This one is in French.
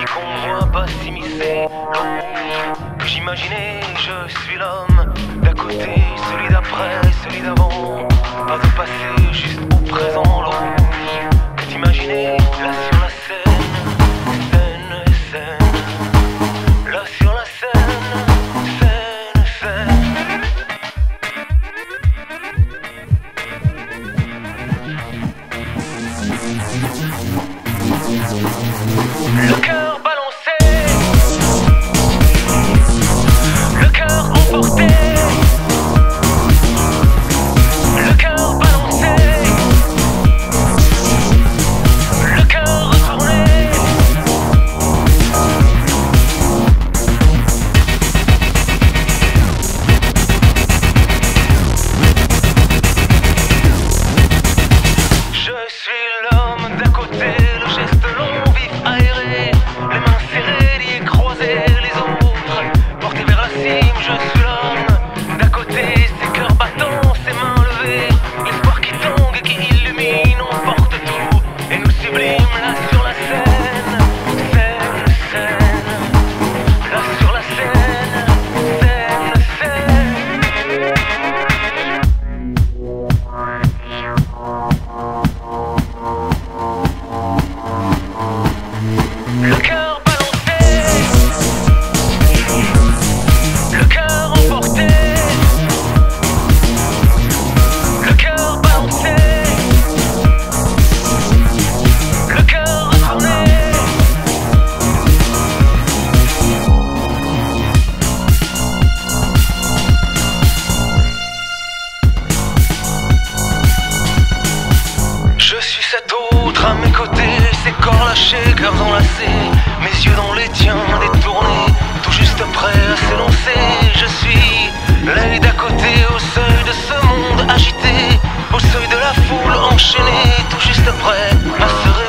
Petit convoi va s'immiscer J'imaginais, je suis l'homme D'à côté, celui d'après, celui d'avant. Pas de passé, juste au présent l'eau. T'imaginais, là sur la scène. Scène, scène. Là sur la scène. Scène, scène. Le cœur Je suis l'œil d'à côté au seuil de ce monde agité, au seuil de la foule enchaînée, tout juste prêt à